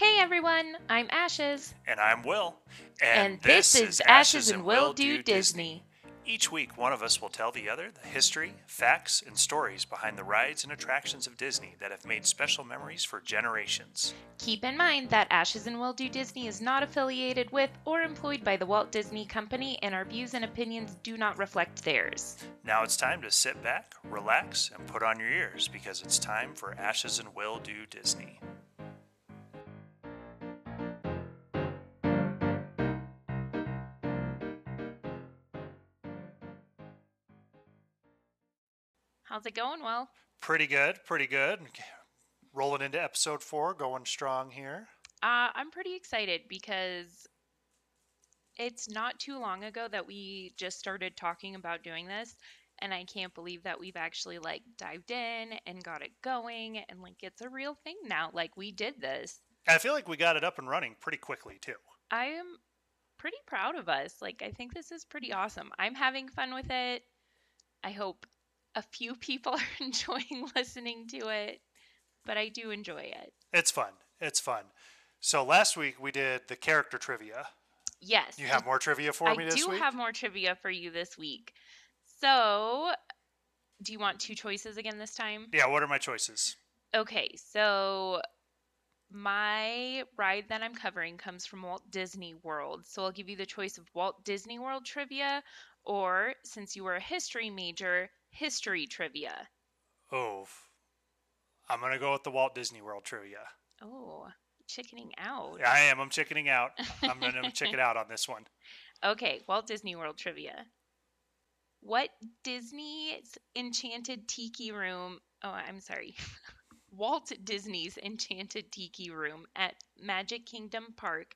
Hey everyone, I'm Ashes. And I'm Will. And, this, is Ashes and Will Do Disney. Each week, one of us will tell the other the history, facts, and stories behind the rides and attractions of Disney that have made special memories for generations. Keep in mind that Ashes and Will Do Disney is not affiliated with or employed by the Walt Disney Company, and our views and opinions do not reflect theirs. Now it's time to sit back, relax, and put on your ears because it's time for Ashes and Will Do Disney. How's it going, Will? Pretty good, pretty good. Rolling into episode four, going strong here. Uh, I'm pretty excited because it's not too long ago that we just started talking about doing this and I can't believe that we've actually like dived in and got it going and like it's a real thing now. Like we did this. I feel like we got it up and running pretty quickly too. I am pretty proud of us. Like I think this is pretty awesome. I'm having fun with it. I hope a few people are enjoying listening to it, but I do enjoy it. It's fun. It's fun. So last week we did the character trivia. Yes. You have more trivia for I me this week? I do have more trivia for you this week. So, do you want two choices again this time? Yeah, what are my choices? Okay, so my ride that I'm covering comes from Walt Disney World. So I'll give you the choice of Walt Disney World trivia, or since you were a history major, history trivia. Oh, I'm going to go with the Walt Disney World trivia. Oh, chickening out. I am. I'm chickening out. I'm going to check it out on this one. Okay, Walt Disney World trivia. What Disney's Enchanted Tiki Room? Oh, I'm sorry. Walt Disney's Enchanted Tiki Room at Magic Kingdom Park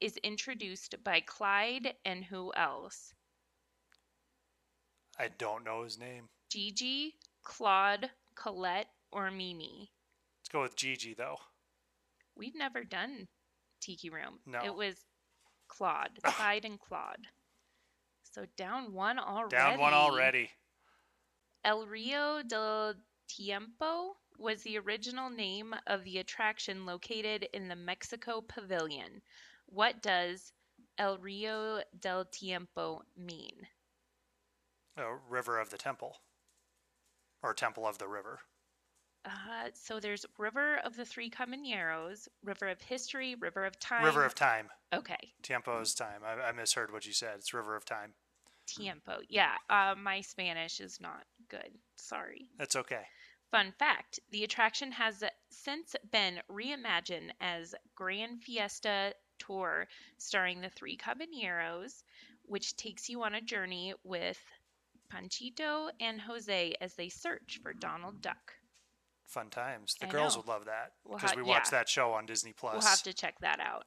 is introduced by Clyde and who else? I don't know his name. Gigi, Claude, Colette, or Mimi? Let's go with Gigi, though. We've never done Tiki Room. No. It was Claude, Clyde and Claude. So down one already. Down one already. El Rio del Tiempo was the original name of the attraction located in the Mexico Pavilion. What does El Rio del Tiempo mean? Oh, River of the Temple. Or Temple of the River. Uh, so there's River of the Three Caballeros, River of History, River of Time. River of Time. Okay, Tiempo is time. I, I misheard what you said. It's River of Time. Tiempo. Yeah, uh, my Spanish is not good. Sorry. That's okay. Fun fact the attraction has since been reimagined as Grand Fiesta Tour, starring the three Caballeros, which takes you on a journey with Panchito and Jose as they search for Donald Duck. Fun times. The I girls know. would love that We'll because ha- we watched yeah. that show on Disney Plus. We'll have to check that out.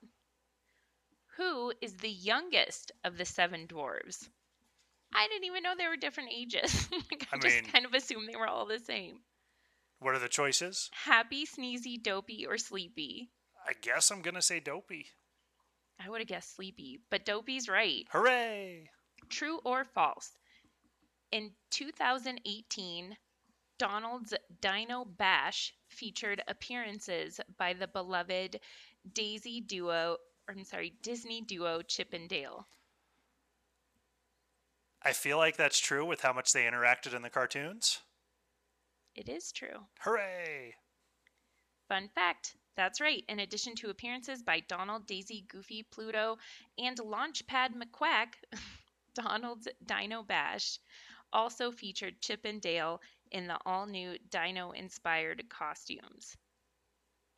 Who is the youngest of the seven dwarves? I didn't even know they were different ages. Like, I, I just mean- kind of assumed they were all the same. What are the choices? Happy, sneezy, dopey, or sleepy? I guess I'm gonna say Dopey. I would have guessed sleepy, but dopey's right. Hooray! True or false? In 2018, Donald's Dino Bash featured appearances by the beloved Daisy duo, or I'm sorry, Disney duo Chip and Dale. I feel like that's true with how much they interacted in the cartoons. It is true. Hooray! Fun fact that's right. In addition to appearances by Donald, Daisy, Goofy, Pluto, and Launchpad McQuack, Donald's Dino Bash also featured Chip and Dale in the all new dino inspired costumes.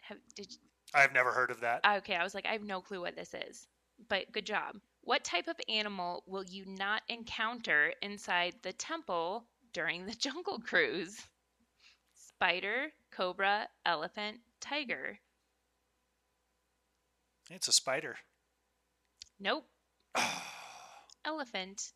Have, did, I've never heard of that. okay, I was like, I have no clue what this is, but good job. What type of animal will you not encounter inside the temple during the Jungle Cruise? Spider, cobra, elephant, tiger. It's a spider. Nope. Elephant.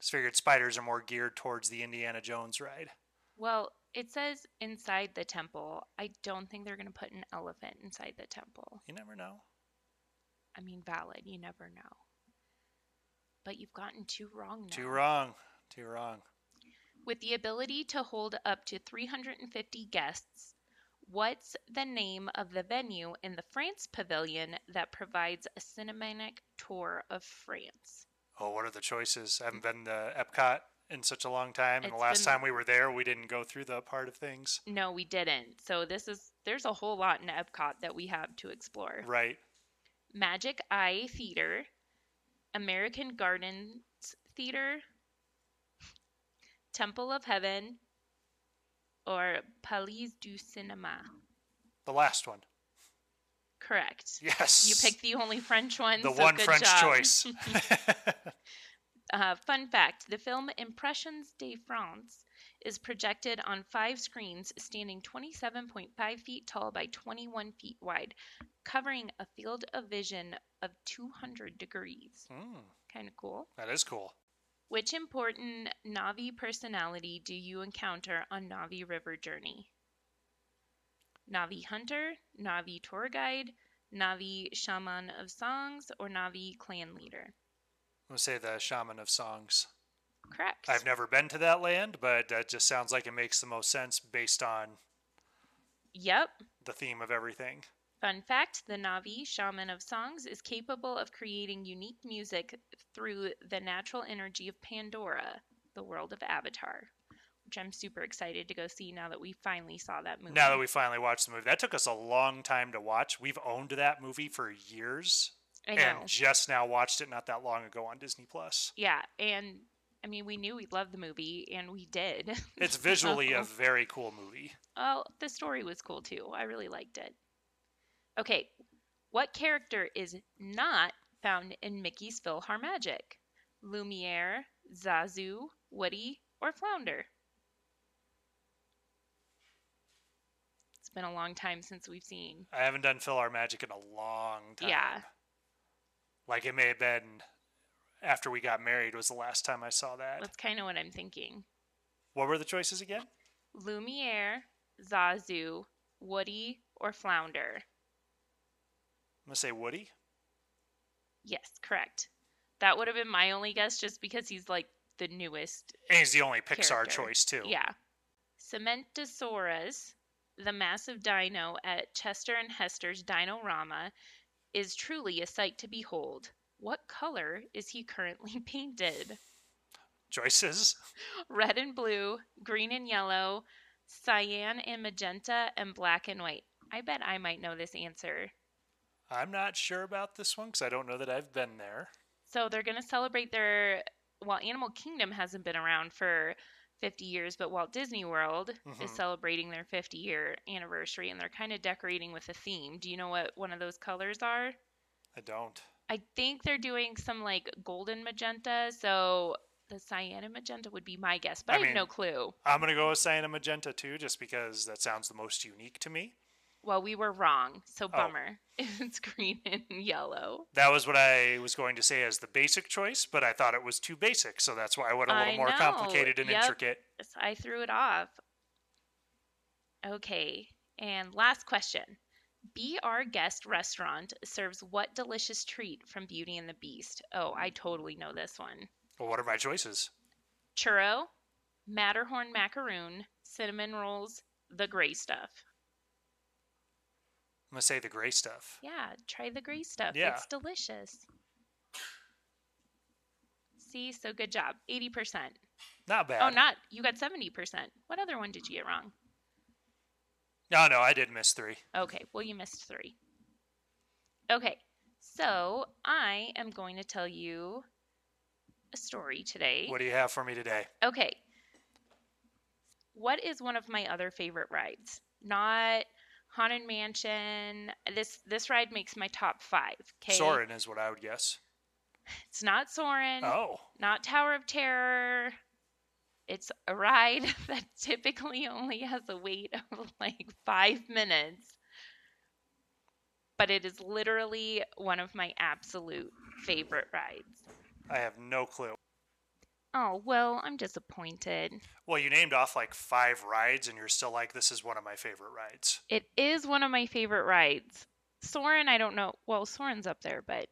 Just figured spiders are more geared towards the Indiana Jones ride. Well, it says inside the temple. I don't think they're going to put an elephant inside the temple. You never know. I mean, valid. You never know. But you've gotten two wrong now. Too wrong. Too wrong. With the ability to hold up to 350 guests, What's the name of the venue in the France Pavilion that provides a cinematic tour of France? Oh, what are the choices? I haven't been to Epcot in such a long time, and the last been- time we were there, we didn't go through the part of things. No, we didn't. So this is there's a whole lot in Epcot that we have to explore. Right. Magic Eye Theater, American Gardens Theater, Temple of Heaven, or Palais du Cinéma. The last one. Correct. Yes. You picked the only French one. the so one good French job. choice. Uh, fun fact the film Impressions de France is projected on five screens standing 27.5 feet tall by 21 feet wide, covering a field of vision of 200 degrees. Hmm, Kind of cool. that is cool. Which important Navi personality do you encounter on Navi River Journey? Navi Hunter, Navi Tour Guide, Navi Shaman of Songs, or Navi Clan Leader? I'm gonna say the Shaman of Songs. Correct. I've never been to that land, but that just sounds like it makes the most sense based on Yep. the theme of everything. Fun fact the Navi Shaman of Songs is capable of creating unique music through the natural energy of Pandora, the world of Avatar, which I'm super excited to go see now that we finally saw that movie. Now that we finally watched the movie, that took us a long time to watch. We've owned that movie for years, and just now watched it not that long ago on Disney Plus. Yeah, and I mean, we knew we'd love the movie, and we did. It's visually a very cool movie. Oh, the story was cool too. I really liked it. Okay, what character is not found in Mickey's PhilharMagic? Lumiere, Zazu, Woody, or Flounder? It's been a long time since we've seen. I haven't done PhilharMagic in a long time. Yeah. Like it may have been after we got married was the last time I saw that. That's kind of what I'm thinking. What were the choices again? Lumiere, Zazu, Woody, or Flounder? I'm gonna say Woody. Yes, correct. That would have been my only guess just because he's like the newest And he's the only Pixar Character. choice too. Yeah. Cementosaurus, the massive dino at Chester and Hester's Dinorama, is truly a sight to behold. What color is he currently painted? Choices. Red and blue, green and yellow, cyan and magenta, and black and white. I bet I might know this answer. I'm not sure about this one because I don't know that I've been there. So they're going to celebrate their. Well, Animal Kingdom hasn't been around for 50 years, but Walt Disney World is Mhm. celebrating their 50 year anniversary and they're kind of decorating with a theme. Do you know what one of those colors are? I don't. I think they're doing some like golden magenta. So the cyan and magenta would be my guess, but I I, have no clue. I'm gonna go with cyan and magenta too, just because that sounds the most unique to me. Well, we were wrong. So Oh. bummer. It's green and yellow. That was what I was going to say as the basic choice, but I thought it was too basic, so that's why I went a little I more know. complicated and Yep. intricate. So I threw it off. Okay, and last question. Be Our Guest restaurant serves what delicious treat from Beauty and the Beast? Oh, I totally know this one. Well, what are my choices? Churro, Matterhorn macaroon, cinnamon rolls, the gray stuff. I'm gonna say the gray stuff. Yeah, try the gray stuff. Yeah. It's delicious. See, so good job. 80%. Not bad. Oh, not, you got 70%. What other one did you get wrong? No, no, I did miss three. Okay, well, you missed three. Okay, so I am going to tell you a story today. What do you have for me today? Okay. What is one of my other favorite rides? Not Haunted Mansion. This this ride makes my top five. Okay. Soarin' is what I would guess. It's not Soarin'. Oh, Not Tower of Terror. It's a ride that typically only has a wait of like five minutes. But it is literally one of my absolute favorite rides. I have no clue. Oh, well, I'm disappointed. Well, you named off like five rides, and you're still like, this is one of my favorite rides. It is one of my favorite rides. Soarin', I don't know. Well, Soren's up there, but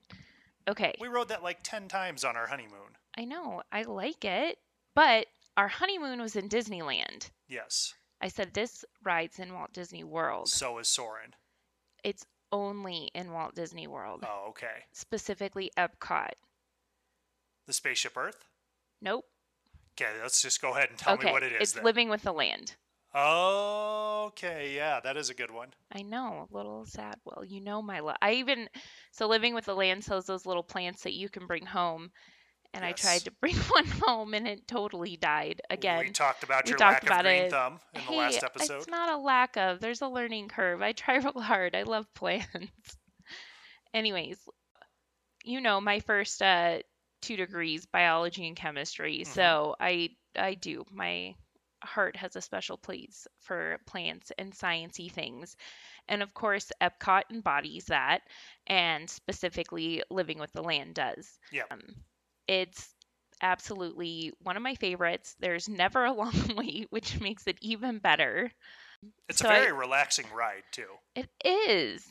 okay. We rode that like 10 times on our honeymoon. I know. I like it. But our honeymoon was in Disneyland. Yes. I said this rides in Walt Disney World. So is Soarin'. It's only in Walt Disney World, Oh, okay. specifically Epcot. The Spaceship Earth? Nope. Okay, let's just go ahead and tell okay, me what it is it's then. Living with the Land. okay, yeah, that is a good one. I know, a little sad. Well, you know my lo- I even so living with the land sells those little plants that you can bring home, and I tried to bring one home and it totally died again. we talked about we your talked lack about of green it. thumb in hey, the last episode. it's not a lack of. There's a learning curve. I try real hard. I love plants. Anyways, you know my first uh, two degrees, biology and chemistry. Mhm. So I I do my heart has a special place for plants and sciencey things. And of course, Epcot embodies that, and specifically Living with the Land does. Yep. Um, it's absolutely one of my favorites. There's never a long wait, which makes it even better. It's so a I- very relaxing ride too. It is.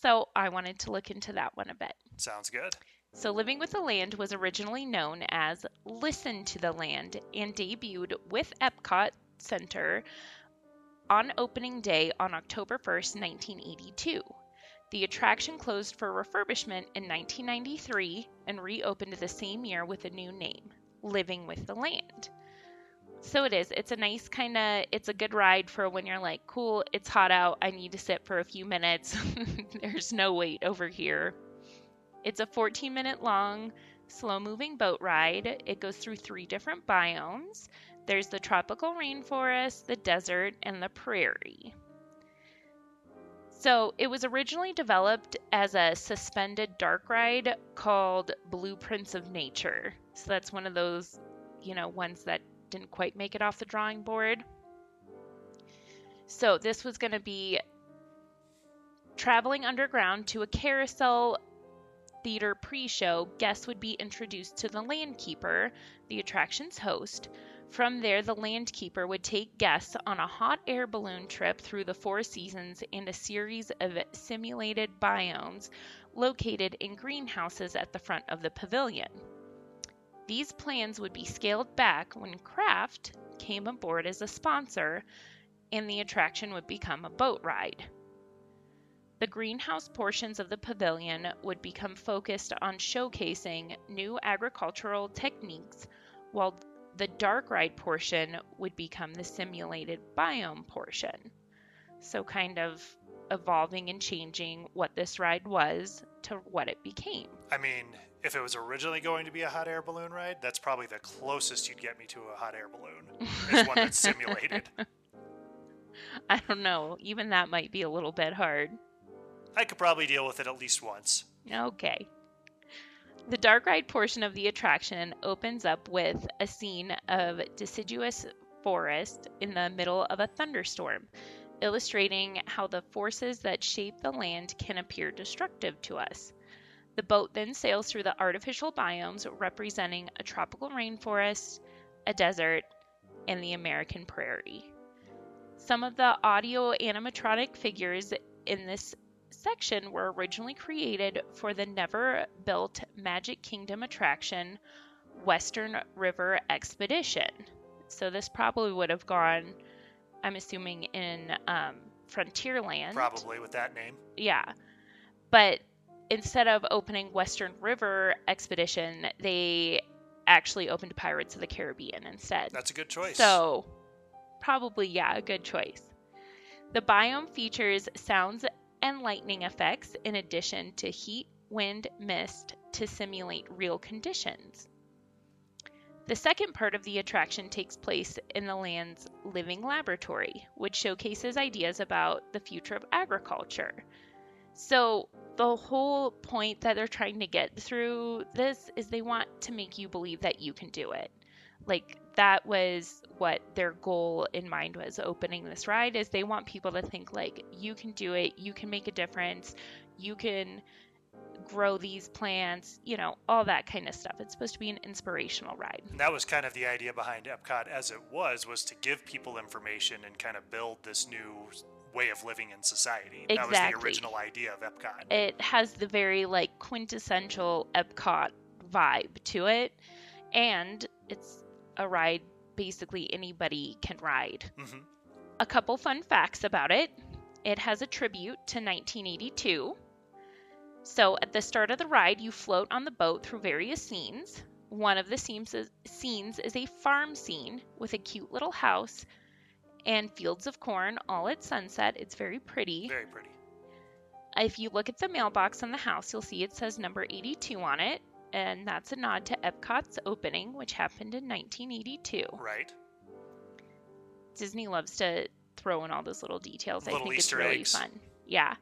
So I wanted to look into that one a bit. Sounds good. So, Living with the Land was originally known as Listen to the Land and debuted with Epcot Center on opening day on October 1st, 1982. The attraction closed for refurbishment in 1993 and reopened the same year with a new name, Living with the Land. So it is. It's a nice kind of it's a good ride for when you're like, cool, it's hot out, I need to sit for a few minutes. There's no wait over here. It's a 14 minute long, slow moving boat ride. It goes through three different biomes there's the tropical rainforest, the desert, and the prairie. So, it was originally developed as a suspended dark ride called Blueprints of Nature. So, that's one of those, you know, ones that didn't quite make it off the drawing board. So, this was going to be traveling underground to a carousel theater pre show, guests would be introduced to the landkeeper, the attraction's host. From there, the landkeeper would take guests on a hot air balloon trip through the four seasons and a series of simulated biomes located in greenhouses at the front of the pavilion. These plans would be scaled back when Kraft came aboard as a sponsor, and the attraction would become a boat ride. The greenhouse portions of the pavilion would become focused on showcasing new agricultural techniques, while the dark ride portion would become the simulated biome portion. So, kind of evolving and changing what this ride was to what it became. I mean, if it was originally going to be a hot air balloon ride, that's probably the closest you'd get me to a hot air balloon. Is one that's simulated. I don't know, even that might be a little bit hard. I could probably deal with it at least once. Okay. The dark ride portion of the attraction opens up with a scene of deciduous forest in the middle of a thunderstorm, illustrating how the forces that shape the land can appear destructive to us. The boat then sails through the artificial biomes representing a tropical rainforest, a desert, and the American prairie. Some of the audio animatronic figures in this section were originally created for the never built Magic Kingdom attraction, Western River Expedition. So this probably would have gone, I'm assuming, in um, Frontierland. Probably with that name. Yeah. But instead of opening Western River Expedition, they actually opened Pirates of the Caribbean instead. That's a good choice. So, probably, yeah, a good choice. The biome features sounds and lightning effects in addition to heat, wind, mist to simulate real conditions. The second part of the attraction takes place in the land's living laboratory, which showcases ideas about the future of agriculture. So, the whole point that they're trying to get through this is they want to make you believe that you can do it. Like that was what their goal in mind was opening this ride is they want people to think like you can do it, you can make a difference, you can grow these plants, you know, all that kind of stuff. It's supposed to be an inspirational ride. And that was kind of the idea behind Epcot as it was, was to give people information and kind of build this new way of living in society. Exactly. That was the original idea of Epcot. It has the very like quintessential Epcot vibe to it and it's a ride basically anybody can ride. hmm a couple fun facts about it. It has a tribute to 1982. So, at the start of the ride, you float on the boat through various scenes. One of the scenes is, scenes is a farm scene with a cute little house and fields of corn all at sunset. It's very pretty. Very pretty. If you look at the mailbox on the house, you'll see it says number 82 on it, and that's a nod to Epcot's opening, which happened in 1982. Right. Disney loves to throw in all those little details. I think Easter it's really eggs. fun. Yeah.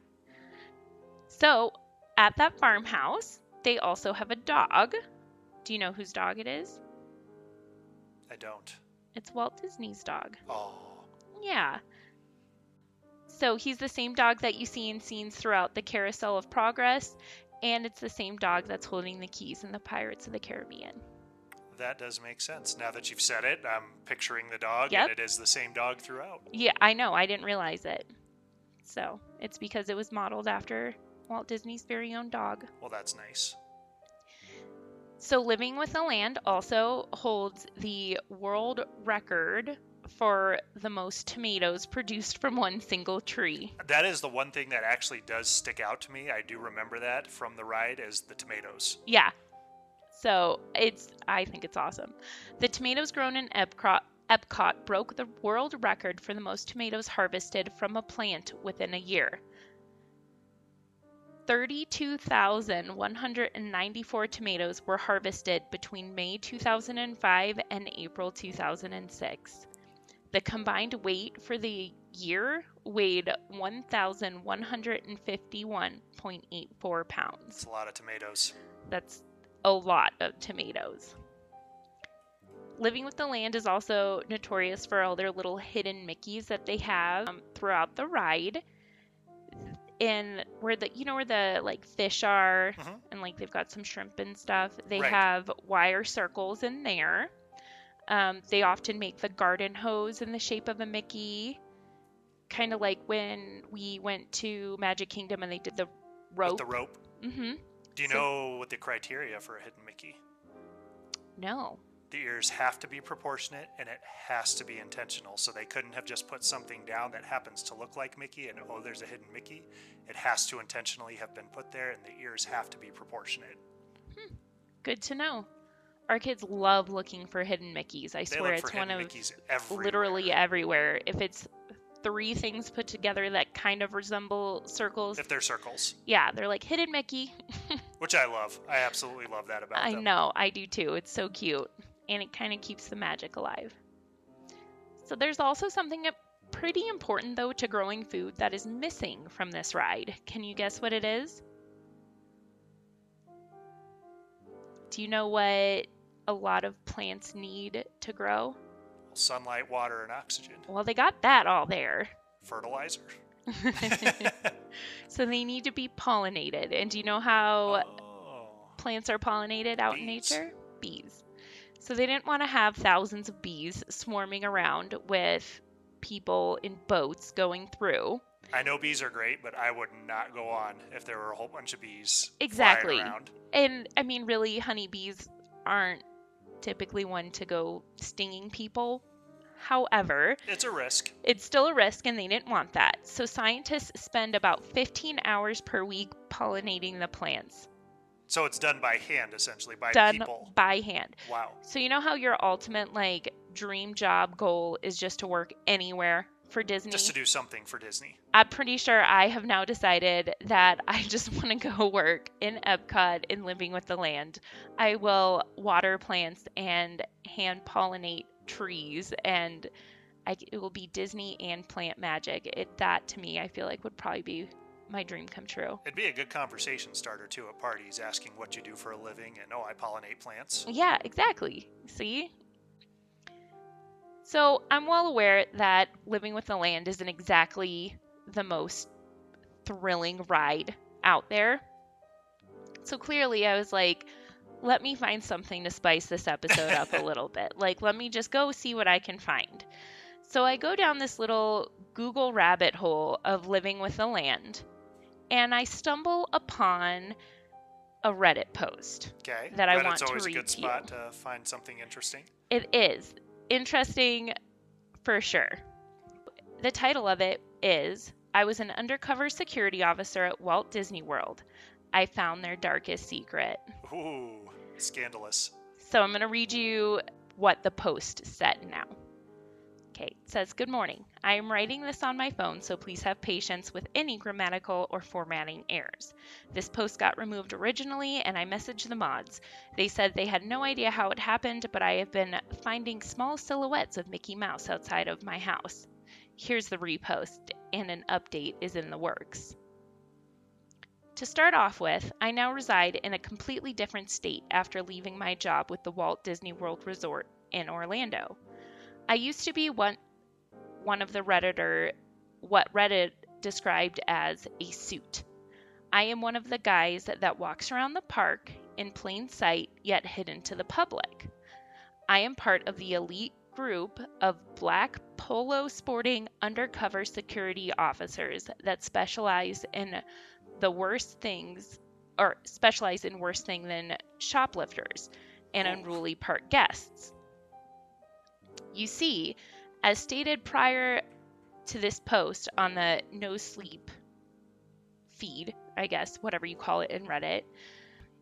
So, at that farmhouse, they also have a dog. Do you know whose dog it is? I don't. It's Walt Disney's dog. Oh. Yeah. So he's the same dog that you see in scenes throughout the Carousel of Progress, and it's the same dog that's holding the keys in the Pirates of the Caribbean. That does make sense. Now that you've said it, I'm picturing the dog, Yep. and it is the same dog throughout. Yeah, I know. I didn't realize it. So it's because it was modeled after Walt Disney's very own dog. Well, that's nice. So Living with the Land also holds the world record for the most tomatoes produced from one single tree. That is the one thing that actually does stick out to me. I do remember that from the ride as the tomatoes. Yeah. So it's I think it's awesome. The tomatoes grown in Epcot Epcot broke the world record for the most tomatoes harvested from a plant within a year. 32,194 tomatoes were harvested between May 2005 and April 2006. The combined weight for the year weighed 1,151.84 pounds. It's a lot of tomatoes. That's a lot of tomatoes. Living with the Land is also notorious for all their little hidden Mickeys that they have um, throughout the ride. And where the you know where the like fish are Mhm. and like they've got some shrimp and stuff. They Right. have wire circles in there. Um, they often make the garden hose in the shape of a Mickey, kind of like when we went to Magic Kingdom and they did the rope. With the rope. mm-hmm. Do you So- know what the criteria for a hidden Mickey? No. The ears have to be proportionate and it has to be intentional. So they couldn't have just put something down that happens to look like Mickey and oh, there's a hidden Mickey. It has to intentionally have been put there and the ears have to be proportionate. Good to know. Our kids love looking for hidden Mickeys. I They swear it's one of Mickeys everywhere. literally everywhere. If it's three things put together that kind of resemble circles, If they're circles, yeah, they're like hidden Mickey. which I love. I absolutely love that about them. I them. know, I do too. It's so cute. And it kind of keeps the magic alive. So there's also something pretty important though to growing food that is missing from this ride. Can you guess what it is? Do you know what a lot of plants need to grow? Sunlight, water, and oxygen. Well, they got that all there. Fertilizer. so they need to be pollinated. And do you know how Oh. plants are pollinated out in nature? Bees. So they didn't want to have thousands of bees swarming around with people in boats going through. I know bees are great, but I would not go on if there were a whole bunch of bees Exactly. And I mean, really, honeybees aren't typically one to go stinging people. However, It's a risk. it's still a risk and they didn't want that. So scientists spend about 15 hours per week pollinating the plants, So it's done by hand, essentially, by done people. by hand. Wow. So you know how your ultimate like dream job goal is just to work anywhere for Disney? Just to do something for Disney. I'm pretty sure I have now decided that I just want to go work in Epcot in Living with the Land. I will water plants and hand pollinate trees and I, it will be Disney and plant magic. It that to me I feel like would probably be my dream come true. It'd be a good conversation starter, too, at parties, asking what you do for a living and, oh, I pollinate plants. Yeah, exactly. See? So I'm well aware that Living with the Land isn't exactly the most thrilling ride out there. So clearly I was like, let me find something to spice this episode up a little bit. Like, let me just go see what I can find. So I go down this little Google rabbit hole of Living with the Land, and I stumble upon a Reddit post. Okay. That I want to always a good to you. spot to find something interesting. It is interesting for sure. the title of it is I was an undercover security officer at Walt Disney World. I found their darkest secret. Ooh, scandalous. So I'm going to read you what the post said now. It says, Good morning. I am writing this on my phone, so please have patience with any grammatical or formatting errors. This post got removed originally, and I messaged the mods. They said they had no idea how it happened, but I have been finding small silhouettes of Mickey Mouse outside of my house. Here's the repost, and an update is in the works. To start off with, I now reside in a completely different state after leaving my job with the Walt Disney World Resort in Orlando. I used to be one one of the redditor what Reddit described as a suit. I am one of the guys that walks around the park in plain sight yet hidden to the public. I am part of the elite group of black polo sporting undercover security officers that specialize in the worst things or specialize in worse thing than shoplifters and unruly park guests. You see, as stated prior to this post on the no sleep feed, I guess, whatever you call it in Reddit,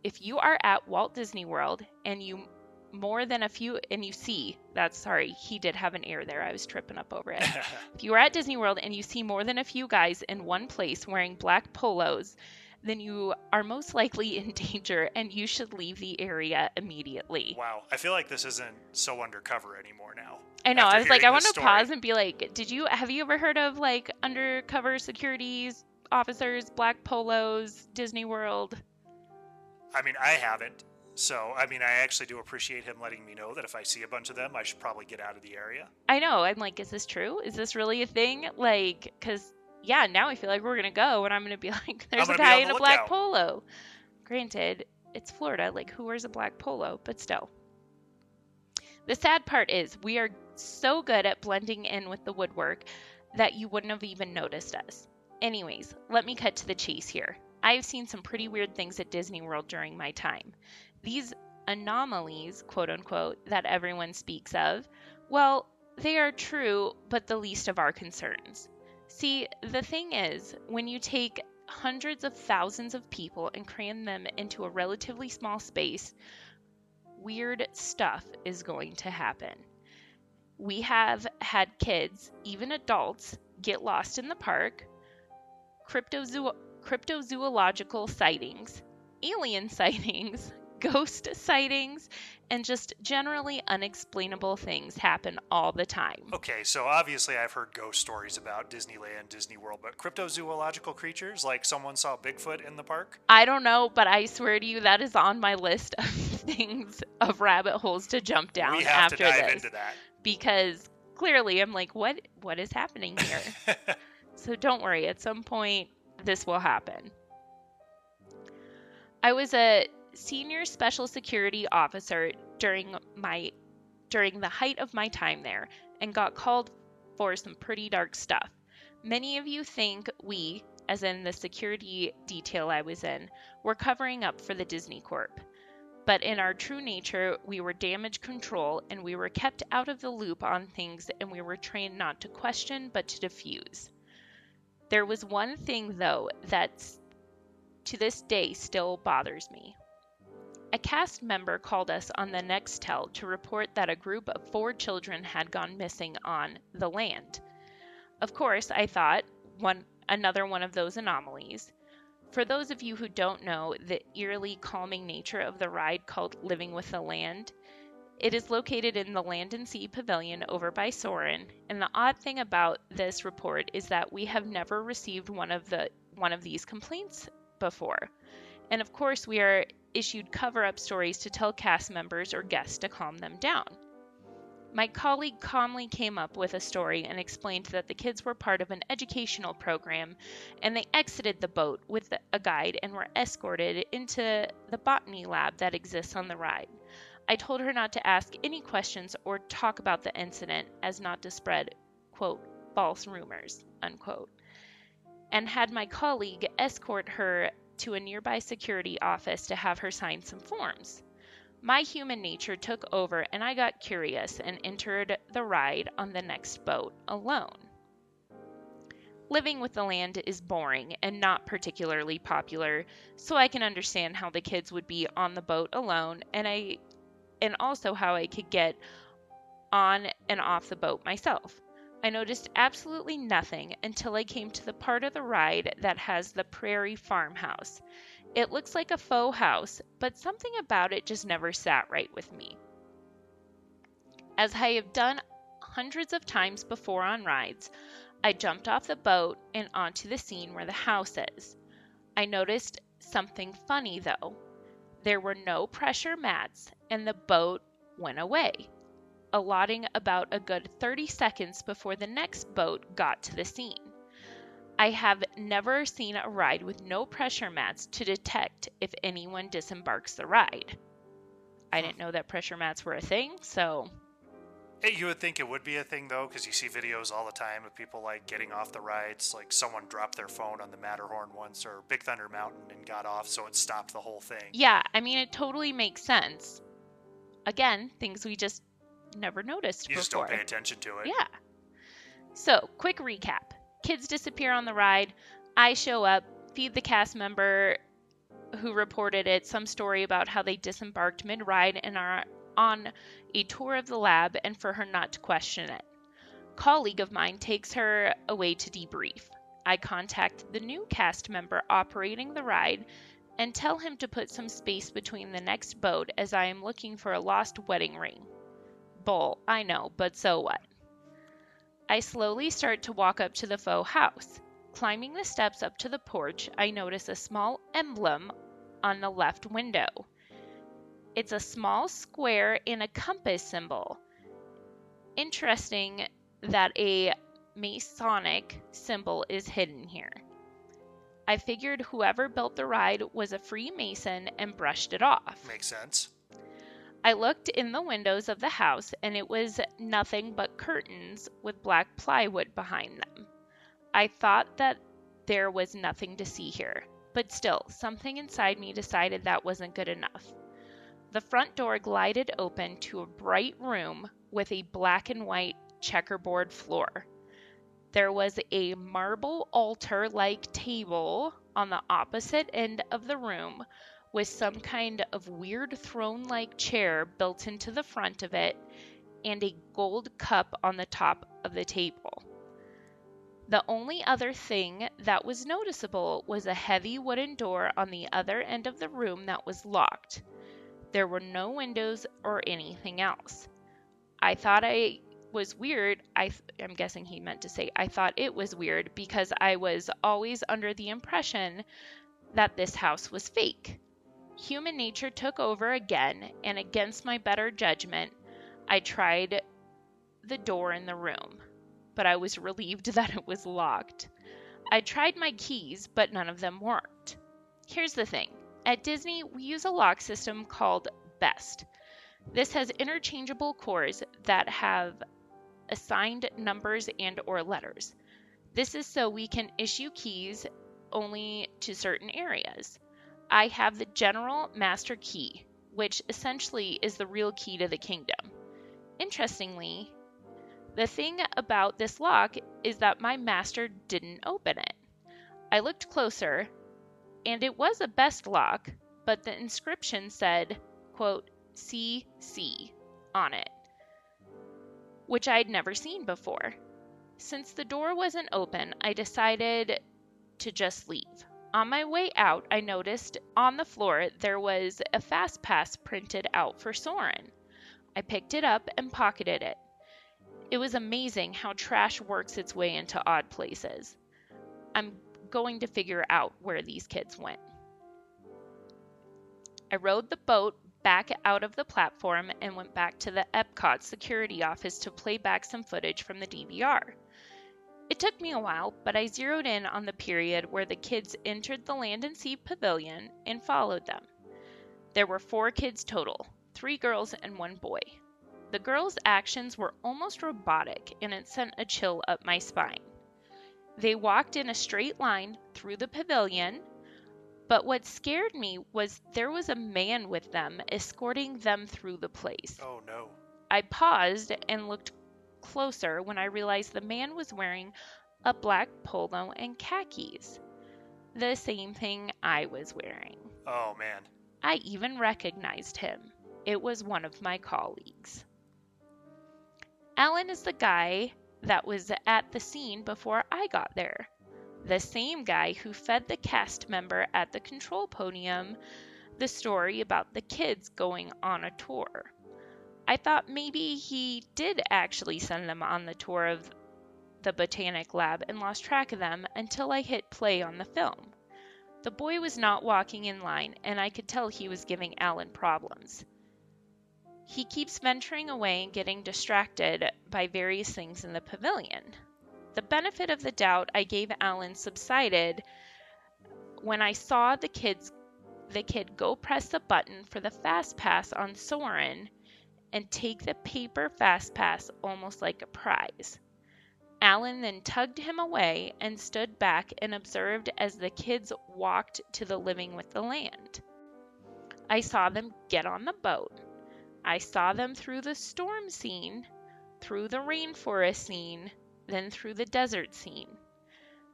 if you are at Walt Disney World and you more than a few and you see that's sorry he did have an error there i was tripping up over it. If you are at disney world and you see more than a few guys in one place wearing black polos then you are most likely in danger and you should leave the area immediately Wow, I feel like this isn't so undercover anymore now. I know. I was like, I want to story. pause and be like, did you have you ever heard of like undercover securities officers, black polos, Disney World? I mean, I haven't. So, I mean, I actually do appreciate him letting me know that if I see a bunch of them, I should probably get out of the area. I know. I'm like, is this true? Is this really a thing? Like, because yeah, now I feel like we're gonna go and I'm gonna be like, there's a guy in a black polo. Granted, it's Florida. Like, who wears a black polo? But still. The sad part is we are so good at blending in with the woodwork that you wouldn't have even noticed us. Anyways, let me cut to the chase here. I've seen some pretty weird things at Disney World during my time. These anomalies, quote unquote, that everyone speaks of, well, they are true, but the least of our concerns. See, the thing is, when you take hundreds of thousands of people and cram them into a relatively small space, weird stuff is going to happen. We have had kids, even adults, get lost in the park, cryptozoo- cryptozoological sightings, alien sightings, ghost sightings, and just generally unexplainable things happen all the time. Okay, so obviously I've heard ghost stories about Disneyland, Disney World, but cryptozoological creatures, like someone saw Bigfoot in the park? I don't know, but I swear to you, that is on my list of things of rabbit holes to jump down we have after to dive this into that. because clearly I'm like, what what is happening here? so don't worry, at some point this will happen. I was a senior special security officer during my during the height of my time there and got called for some pretty dark stuff. Many of you think we, as in the security detail I was in, were covering up for the Disney Corp. But in our true nature, we were damage control and we were kept out of the loop on things and we were trained not to question but to diffuse. There was one thing, though, that to this day still bothers me. A cast member called us on the Nextel to report that a group of four children had gone missing on the land. Of course, I thought one another one of those anomalies. For those of you who don't know the eerily calming nature of the ride called Living with the Land, it is located in the Land and Sea Pavilion over by Soarin', and the odd thing about this report is that we have never received one of the one of these complaints before. And of course, we are issued cover-up stories to tell cast members or guests to calm them down. My colleague calmly came up with a story and explained that the kids were part of an educational program and they exited the boat with a guide and were escorted into the botany lab that exists on the ride. I told her not to ask any questions or talk about the incident as not to spread, quote, false rumors, unquote, and had my colleague escort her to a nearby security office to have her sign some forms. My human nature took over and I got curious and entered the ride on the next boat alone. Living with the land is boring and not particularly popular, so I can understand how the kids would be on the boat alone and I and also how I could get on and off the boat myself. I noticed absolutely nothing until I came to the part of the ride that has the prairie farmhouse. It looks like a faux house, but something about it just never sat right with me. As I have done hundreds of times before on rides, I jumped off the boat and onto the scene where the house is. I noticed something funny though. There were no pressure mats, and the boat went away, allotting about a good 30 seconds before the next boat got to the scene. I have never seen a ride with no pressure mats to detect if anyone disembarks the ride. I didn't know that pressure mats were a thing, so Hey, you would think it would be a thing though, because you see videos all the time of people like getting off the rides. Like someone dropped their phone on the Matterhorn once or Big Thunder Mountain and got off, so it stopped the whole thing. yeah, I mean, it totally makes sense. Again, things we just never noticed You just before. don't pay attention to it. Yeah. So, quick recap kids disappear on the ride. I show up, feed the cast member who reported it some story about how they disembarked mid ride and are on a tour of the lab and for her not to question it. Colleague of mine takes her away to debrief. I contact the new cast member operating the ride and tell him to put some space between the next boat as I am looking for a lost wedding ring. I know, but so what? I slowly start to walk up to the faux house. Climbing the steps up to the porch, I notice a small emblem on the left window. It's a small square and a compass symbol. Interesting that a Masonic symbol is hidden here. I figured whoever built the ride was a Freemason and brushed it off. Makes sense. I looked in the windows of the house and it was nothing but curtains with black plywood behind them. I thought that there was nothing to see here, but still, something inside me decided that wasn't good enough. The front door glided open to a bright room with a black and white checkerboard floor. There was a marble altar like table on the opposite end of the room with some kind of weird throne like chair built into the front of it and a gold cup on the top of the table. The only other thing that was noticeable was a heavy wooden door on the other end of the room that was locked. There were no windows or anything else. I thought I was weird. I th- I'm guessing he meant to say I thought it was weird because I was always under the impression that this house was fake. Human nature took over again, and against my better judgment, I tried the door in the room, but I was relieved that it was locked. I tried my keys, but none of them worked. Here's the thing at Disney, we use a lock system called BEST. This has interchangeable cores that have assigned numbers and or letters. This is so we can issue keys only to certain areas. I have the general master key, which essentially is the real key to the kingdom. Interestingly, the thing about this lock is that my master didn't open it. I looked closer, and it was a best lock, but the inscription said, quote, CC on it, which I'd never seen before. Since the door wasn't open, I decided to just leave. On my way out, I noticed on the floor there was a fast pass printed out for Soarin'. I picked it up and pocketed it. It was amazing how trash works its way into odd places. I'm going to figure out where these kids went. I rode the boat back out of the platform and went back to the Epcot security office to play back some footage from the DVR. It took me a while, but I zeroed in on the period where the kids entered the Land and Sea Pavilion and followed them. There were four kids total three girls and one boy. The girls' actions were almost robotic, and it sent a chill up my spine. They walked in a straight line through the pavilion, but what scared me was there was a man with them escorting them through the place. Oh no. I paused and looked closer when I realized the man was wearing a black polo, and khakis. The same thing I was wearing. Oh, man. I even recognized him. It was one of my colleagues. Alan is the guy that was at the scene before I got there. The same guy who fed the cast member at the control podium the story about the kids going on a tour. I thought maybe he did actually send them on the tour of the botanic lab and lost track of them until I hit play on the film. The boy was not walking in line, and I could tell he was giving Alan problems. He keeps venturing away and getting distracted by various things in the pavilion. The benefit of the doubt I gave Alan subsided when I saw the kids the kid go press the button for the fast pass on Soarin' and take the paper fast pass almost like a prize. Alan then tugged him away and stood back and observed as the kids walked to the living with the land. I saw them get on the boat. I saw them through the storm scene, through the rainforest scene, then through the desert scene.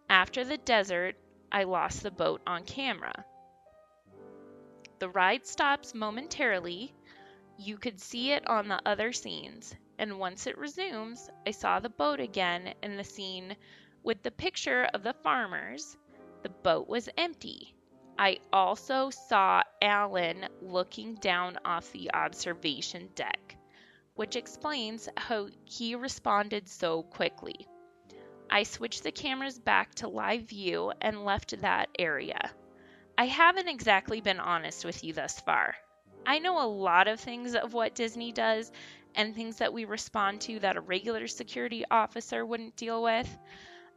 After the desert, I lost the boat on camera. The ride stops momentarily. You could see it on the other scenes, and once it resumes, I saw the boat again in the scene with the picture of the farmers. The boat was empty. I also saw Alan looking down off the observation deck, which explains how he responded so quickly. I switched the cameras back to live view and left that area. I haven't exactly been honest with you thus far. I know a lot of things of what Disney does and things that we respond to that a regular security officer wouldn't deal with.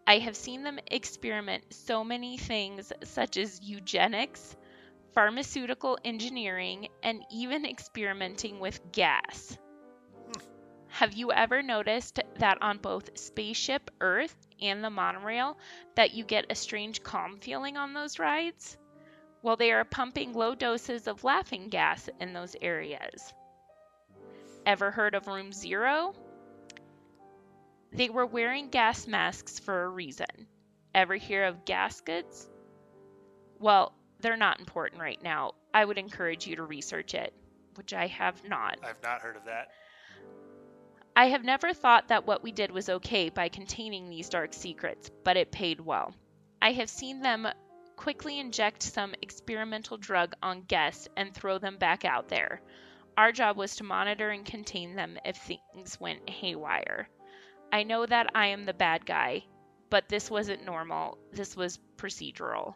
I have seen them experiment so many things, such as eugenics, pharmaceutical engineering, and even experimenting with gas. Hmm. Have you ever noticed that on both Spaceship Earth and the monorail that you get a strange calm feeling on those rides? Well, they are pumping low doses of laughing gas in those areas. Ever heard of Room Zero? They were wearing gas masks for a reason. Ever hear of gaskets? Well, they're not important right now. I would encourage you to research it, which I have not. I've not heard of that. I have never thought that what we did was okay by containing these dark secrets, but it paid well. I have seen them quickly inject some experimental drug on guests and throw them back out there. Our job was to monitor and contain them if things went haywire. I know that I am the bad guy, but this wasn't normal. This was procedural.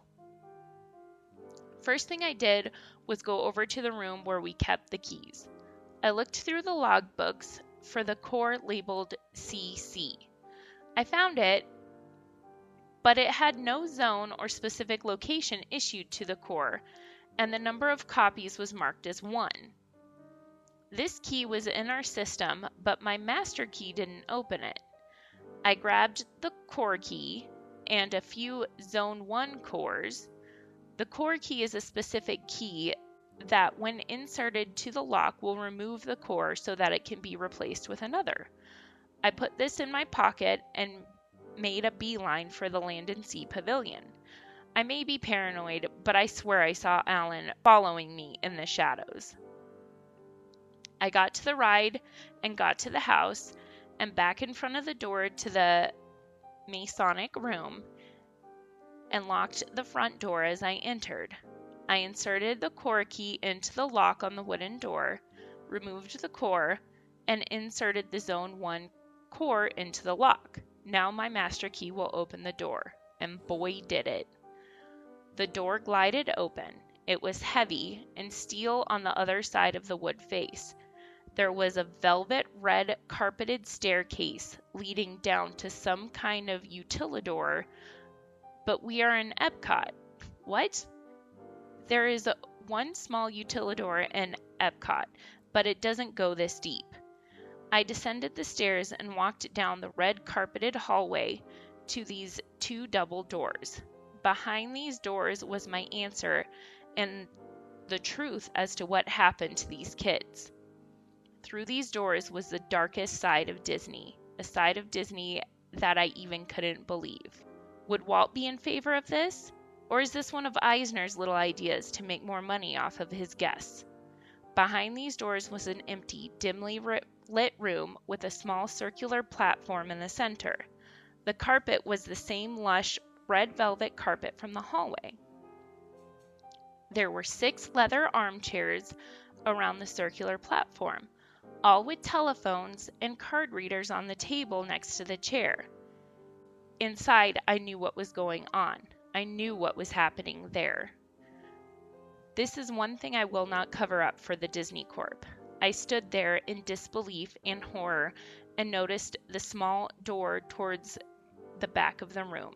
First thing I did was go over to the room where we kept the keys. I looked through the logbooks for the core labeled CC. I found it, but it had no zone or specific location issued to the core, and the number of copies was marked as 1. This key was in our system, but my master key didn't open it. I grabbed the core key and a few Zone 1 cores. The core key is a specific key that, when inserted to the lock, will remove the core so that it can be replaced with another. I put this in my pocket and made a beeline for the Land and Sea Pavilion. I may be paranoid, but I swear I saw Alan following me in the shadows. I got to the ride and got to the house and back in front of the door to the Masonic room and locked the front door as I entered. I inserted the core key into the lock on the wooden door, removed the core, and inserted the Zone 1 core into the lock. Now my master key will open the door. And boy, did it. The door glided open. It was heavy and steel on the other side of the wood face. There was a velvet red carpeted staircase leading down to some kind of utilidor, but we are in Epcot. What? There is a, one small utilidor in Epcot, but it doesn't go this deep. I descended the stairs and walked down the red carpeted hallway to these two double doors. Behind these doors was my answer and the truth as to what happened to these kids. Through these doors was the darkest side of Disney, a side of Disney that I even couldn't believe. Would Walt be in favor of this? Or is this one of Eisner's little ideas to make more money off of his guests? Behind these doors was an empty, dimly lit room with a small circular platform in the center. The carpet was the same lush red velvet carpet from the hallway. There were six leather armchairs around the circular platform, all with telephones and card readers on the table next to the chair. Inside, I knew what was going on. I knew what was happening there. This is one thing I will not cover up for the Disney Corp. I stood there in disbelief and horror and noticed the small door towards the back of the room.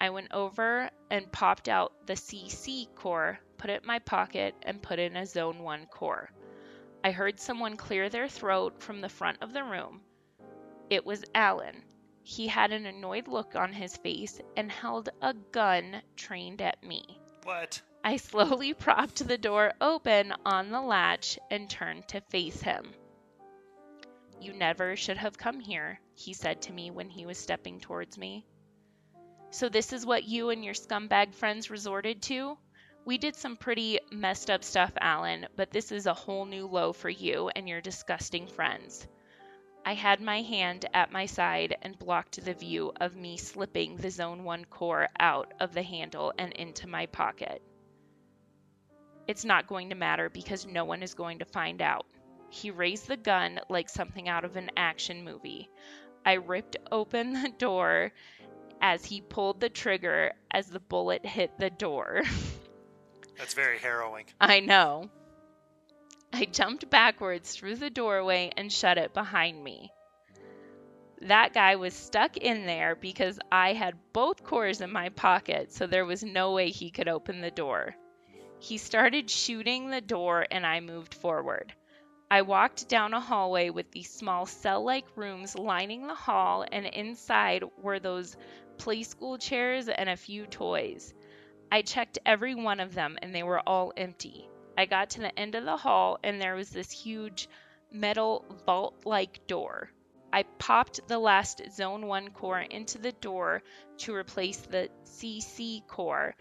I went over and popped out the CC core, put it in my pocket, and put in a Zone 1 core. I heard someone clear their throat from the front of the room. It was Alan. He had an annoyed look on his face and held a gun trained at me. What? I slowly propped the door open on the latch and turned to face him. You never should have come here, he said to me when he was stepping towards me. So, this is what you and your scumbag friends resorted to? We did some pretty messed up stuff, Alan, but this is a whole new low for you and your disgusting friends. I had my hand at my side and blocked the view of me slipping the Zone 1 core out of the handle and into my pocket. It's not going to matter because no one is going to find out. He raised the gun like something out of an action movie. I ripped open the door as he pulled the trigger as the bullet hit the door. That's very harrowing. I know. I jumped backwards through the doorway and shut it behind me. That guy was stuck in there because I had both cores in my pocket, so there was no way he could open the door. He started shooting the door and I moved forward. I walked down a hallway with these small cell like rooms lining the hall, and inside were those play school chairs and a few toys. I checked every one of them and they were all empty. I got to the end of the hall and there was this huge metal vault like door. I popped the last Zone 1 core into the door to replace the CC core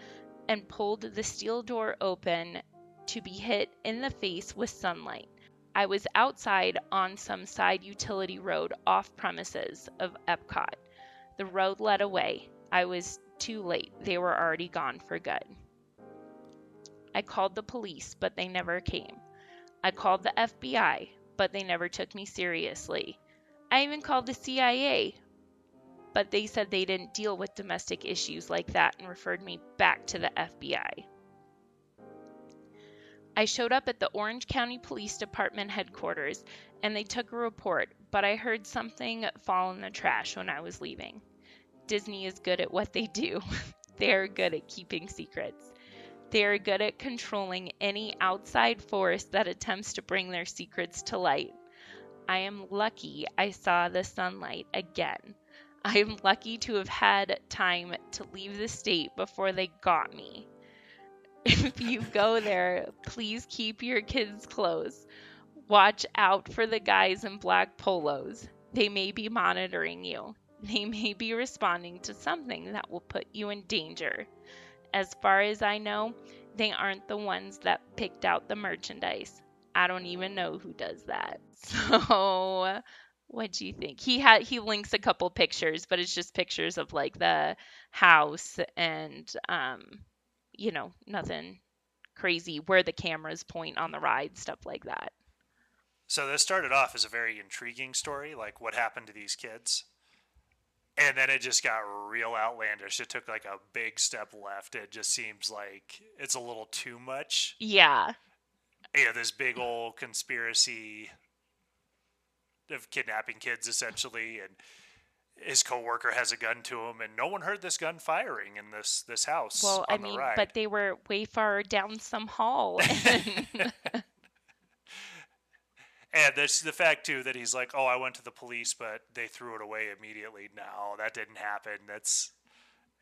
and pulled the steel door open to be hit in the face with sunlight. I was outside on some side utility road off premises of Epcot. The road led away. I was too late. They were already gone for good. I called the police, but they never came. I called the FBI, but they never took me seriously. I even called the CIA, but they said they didn't deal with domestic issues like that and referred me back to the FBI. I showed up at the Orange County Police Department headquarters and they took a report, but I heard something fall in the trash when I was leaving. Disney is good at what they do. They're good at keeping secrets. They are good at controlling any outside force that attempts to bring their secrets to light. I am lucky I saw the sunlight again. I am lucky to have had time to leave the state before they got me. If you go there, please keep your kids close. Watch out for the guys in black polos. They may be monitoring you. They may be responding to something that will put you in danger as far as I know, they aren't the ones that picked out the merchandise. I don't even know who does that. So, what do you think? He had he links a couple pictures, but it's just pictures of like the house and um, you know, nothing crazy where the cameras point on the ride, stuff like that. So this started off as a very intriguing story, like what happened to these kids and then it just got real outlandish. It took like a big step left. It just seems like it's a little too much. Yeah. Yeah, this big old conspiracy of kidnapping kids essentially and his coworker has a gun to him and no one heard this gun firing in this this house well i mean but they were way far down some hall And there's the fact too that he's like, "Oh, I went to the police, but they threw it away immediately." No, that didn't happen. That's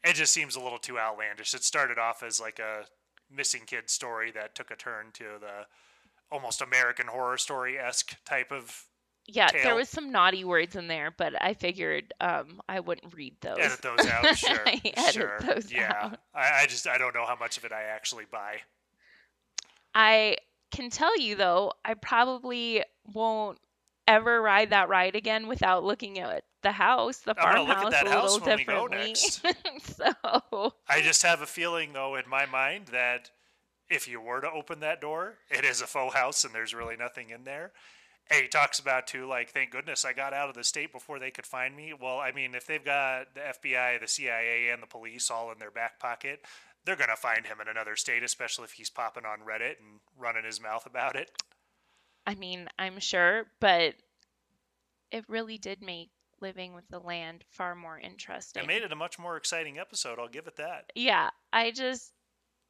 it. Just seems a little too outlandish. It started off as like a missing kid story that took a turn to the almost American Horror Story esque type of Yeah, there was some naughty words in there, but I figured um, I wouldn't read those. Edit those out, sure. Sure. those yeah. out. I, I just I don't know how much of it I actually buy. I can tell you though, I probably won't ever ride that ride again without looking at the house, the I'm gonna look at farmhouse a little when we go differently. next. so I just have a feeling though in my mind that if you were to open that door, it is a faux house and there's really nothing in there. And he talks about too, like, thank goodness I got out of the state before they could find me. Well, I mean, if they've got the FBI, the CIA, and the police all in their back pocket, they're gonna find him in another state, especially if he's popping on Reddit and running his mouth about it. I mean, I'm sure, but it really did make living with the land far more interesting. It made it a much more exciting episode. I'll give it that. yeah, I just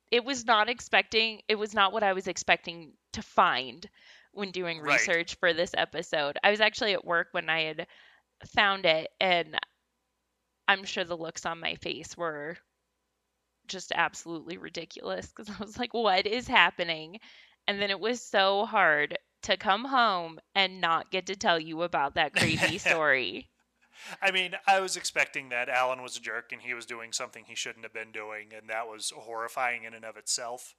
it was not expecting it was not what I was expecting to find when doing Right. research for this episode. I was actually at work when I had found it and I'm sure the looks on my face were just absolutely ridiculous because I was like, what is happening? And then it was so hard to come home and not get to tell you about that creepy story. I mean, I was expecting that Alan was a jerk and he was doing something he shouldn't have been doing, and that was horrifying in and of itself.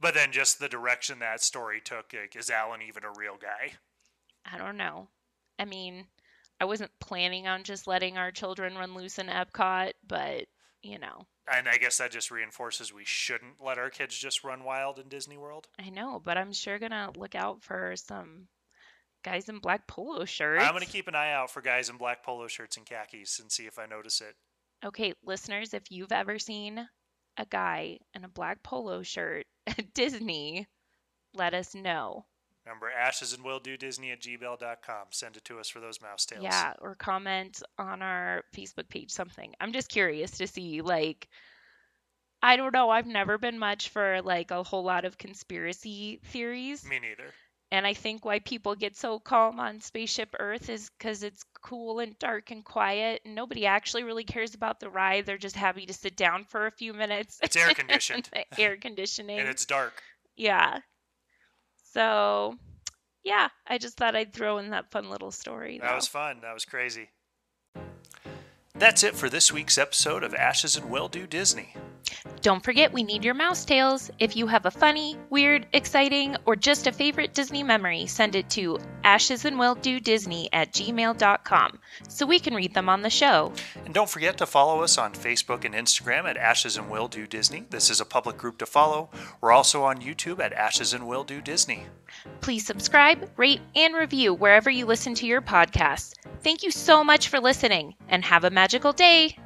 But then just the direction that story took, like, is Alan even a real guy? I don't know. I mean, I wasn't planning on just letting our children run loose in Epcot, but you know, And I guess that just reinforces we shouldn't let our kids just run wild in Disney World. I know, but I'm sure gonna look out for some guys in black polo shirts. I'm going to keep an eye out for guys in black polo shirts and khakis and see if I notice it. Okay, listeners, if you've ever seen a guy in a black polo shirt at Disney, let us know. Remember, ashes and will do Disney at gmail.com. Send it to us for those mouse tails. Yeah, or comment on our Facebook page something. I'm just curious to see like I don't know, I've never been much for like a whole lot of conspiracy theories. Me neither. And I think why people get so calm on Spaceship Earth is because it's cool and dark and quiet, and nobody actually really cares about the ride. They're just happy to sit down for a few minutes. It's air conditioned. Air conditioning. and it's dark. yeah. So, yeah, I just thought I'd throw in that fun little story. That was fun. That was crazy. That's it for this week's episode of Ashes and Will Do Disney. Don't forget, we need your mouse tails. If you have a funny, weird, exciting, or just a favorite Disney memory, send it to ashesandwilldodisney at gmail.com so we can read them on the show. And don't forget to follow us on Facebook and Instagram at Ashes and Will Do Disney. This is a public group to follow. We're also on YouTube at Ashes and Will Do Disney. Please subscribe, rate, and review wherever you listen to your podcasts. Thank you so much for listening, and have a magical day.